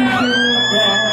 一